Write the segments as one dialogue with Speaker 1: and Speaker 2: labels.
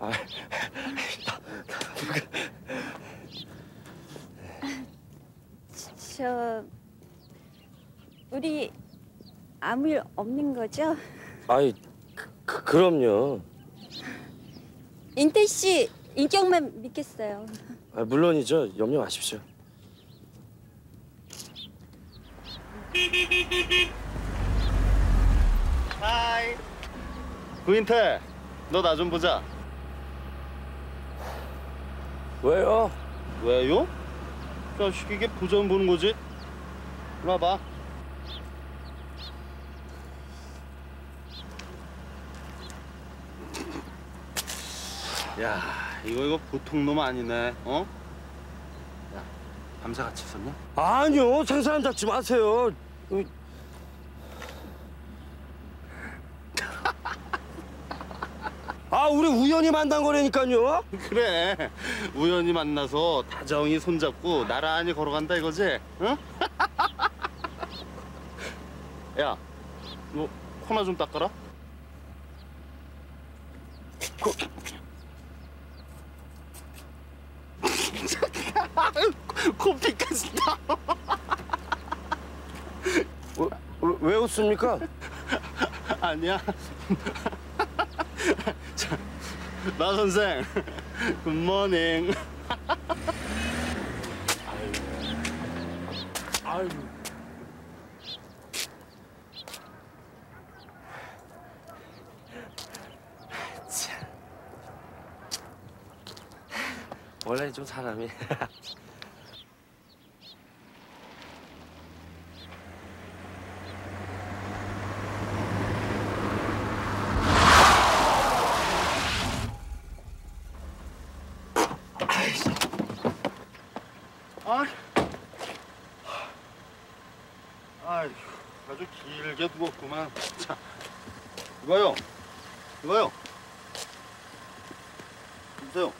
Speaker 1: 아,
Speaker 2: 저 우리 아무 일 없는 거죠?
Speaker 1: 아이, 그, 그, 그럼요.
Speaker 2: 인태 씨 인격만 믿겠어요.
Speaker 1: 아, 물론이죠. 염려 마십시오.
Speaker 3: 하이. 구인태, 너 나 좀 보자.
Speaker 1: 왜요?
Speaker 3: 왜요? 자식 이게 부전 보는 거지? 일로 와봐. 야, 이거 이거 보통 놈 아니네. 어? 야, 밤새 같이 있었냐?
Speaker 1: 아니요, 생사람 잡지 마세요. 어, 아, 우리 우연히 만난 거라니까요.
Speaker 3: 그래. 우연히 만나서 다정히 손잡고 나란히 걸어간다 이거지? 응? 야, 너 코나 좀 닦아라. 코... 코피까지 나.
Speaker 1: 왜, 왜, 왜 웃습니까?
Speaker 3: 아니야. 자, 나 선생. 굿모닝.
Speaker 1: 아유. 원래 좀 사람이
Speaker 3: 두었구만. 자, 이거요, 이거요. 보세요.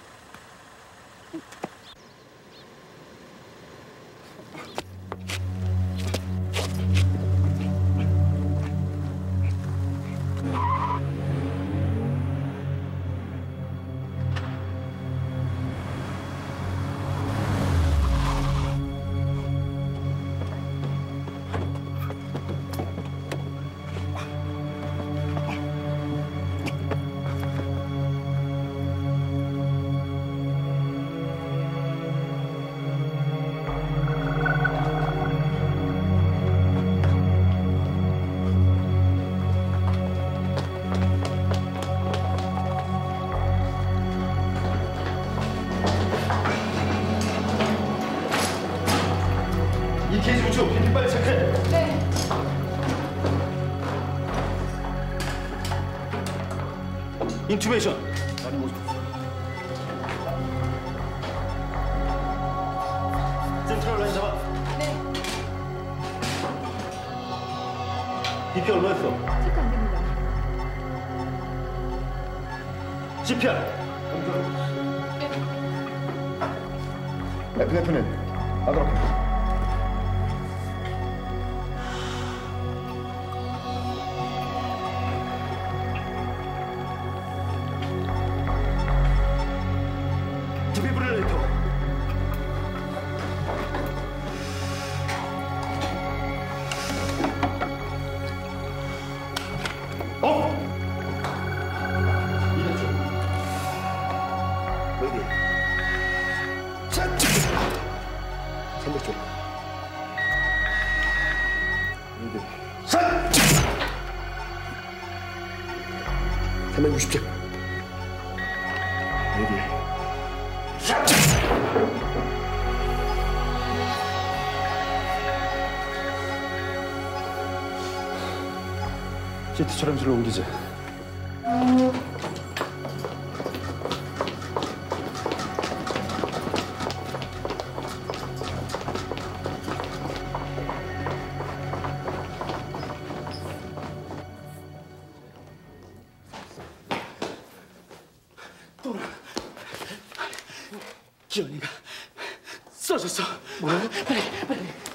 Speaker 3: 인투베이션. 많이 못. 센트럴 라인 잡아. 네. 비피 얼마 했어?
Speaker 4: 체크 안 됩니다.
Speaker 3: CPR.
Speaker 5: 에피네프린 하도록
Speaker 3: 디피브릴레이
Speaker 5: 360점 여기. 시트 촬영실로 옮기지
Speaker 3: 기현이가 써졌어.
Speaker 5: 뭐라고?
Speaker 4: 선생님.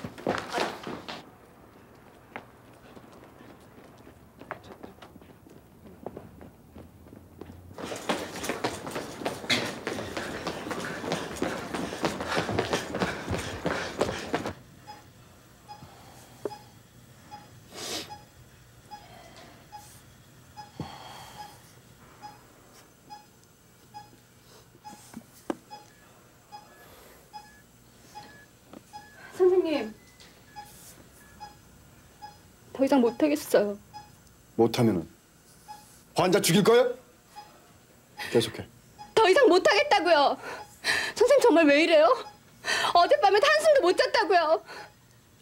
Speaker 4: 더 이상 못하겠어요.
Speaker 5: 못하면은 환자 죽일 거야? 계속해.
Speaker 4: 더 이상 못하겠다고요. 선생님 정말 왜 이래요? 어젯밤에 한숨도 못 잤다고요.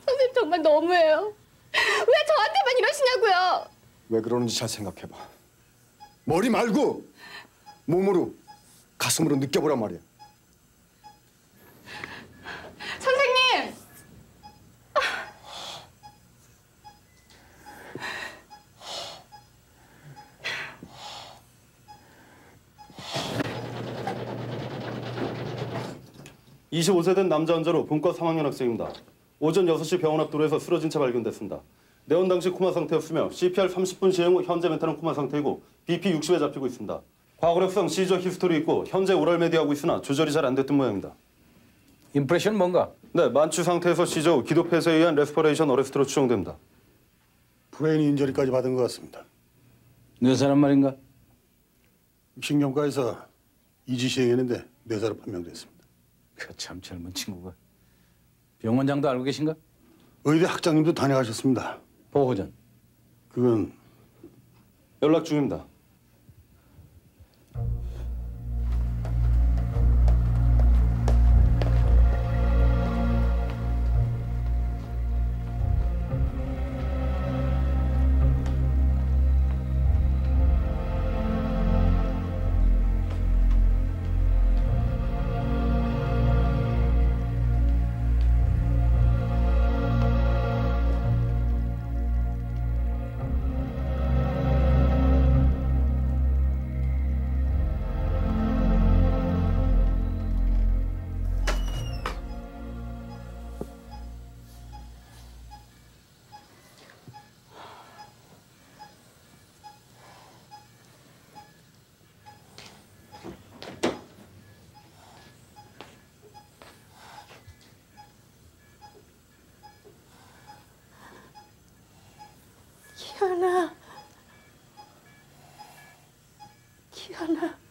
Speaker 4: 선생님 정말 너무해요. 왜 저한테만 이러시냐고요.
Speaker 5: 왜 그러는지 잘 생각해봐. 머리 말고 몸으로 가슴으로 느껴보란 말이야.
Speaker 4: 선생님!
Speaker 3: 이 25세 된 남자 환자로 본과 3학년 학생입니다. 오전 6시 병원 앞 도로에서 쓰러진 채 발견됐습니다. 내원 당시 coma 상태였으며 CPR 30분 시행 후 현재 mental은 coma 상태이고 BP 60에 잡히고 있습니다. 과거력상 seizure history 있고 현재 oral medi하고 있으나 조절이 잘 안 됐던 모양입니다.
Speaker 6: impression 뭔가?
Speaker 3: 네, 만취 상태에서 seizure 후 기도 폐쇄에 의한 respiration arrest로 추정됩니다.
Speaker 7: brain injury까지 받은 것 같습니다.
Speaker 6: 뇌사란 말인가?
Speaker 7: 신경과에서 EEG 시행했는데 뇌사로 판명됐습니다.
Speaker 6: 그 참 젊은 친구가 병원장도 알고 계신가?
Speaker 7: 의대 학장님도 다녀가셨습니다. 보호자는 지금
Speaker 3: 연락 중입니다.
Speaker 4: 기현아. 기현아.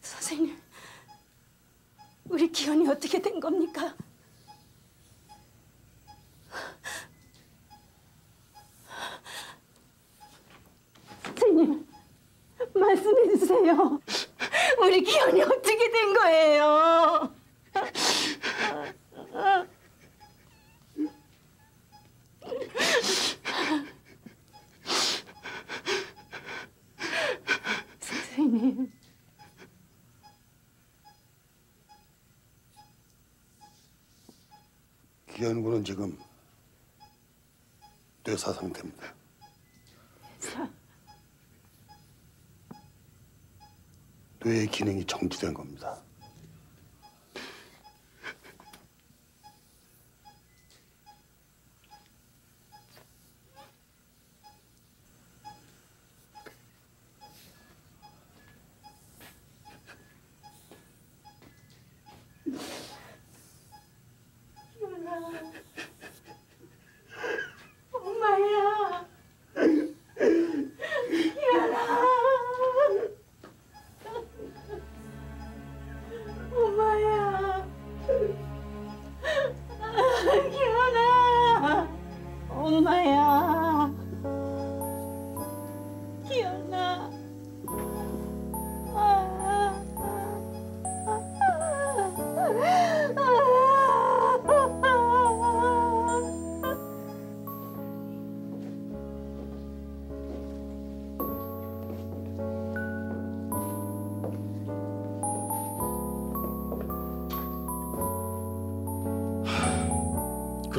Speaker 4: 선생님, 우리 기현이 어떻게 된 겁니까? 선생님, 말씀해 주세요. 우리 기현이 어떻게 된 거예요? 선생님.
Speaker 7: 기현 군은 지금 뇌사 상태입니다. 뇌의 기능이 정지된 겁니다.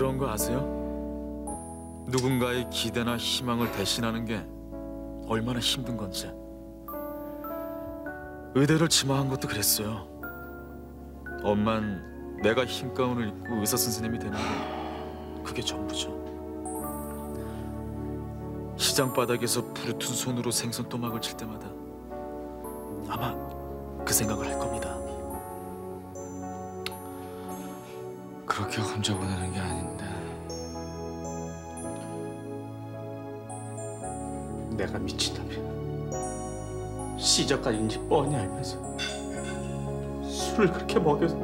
Speaker 8: 그런 거 아세요? 누군가의 기대나 희망을 대신하는 게 얼마나 힘든 건지. 의대를 지망한 것도 그랬어요. 엄만 내가 흰 가운을 입고 의사 선생님이 되는 게 그게 전부죠. 시장 바닥에서 부르튼 손으로 생선 또막을 칠 때마다 아마 그 생각을 할 겁니다.
Speaker 6: 그렇게 혼자 보내는 게 아닌데. 내가 미친다면 시작까지인지 뻔히 알면서 술을 그렇게 먹여서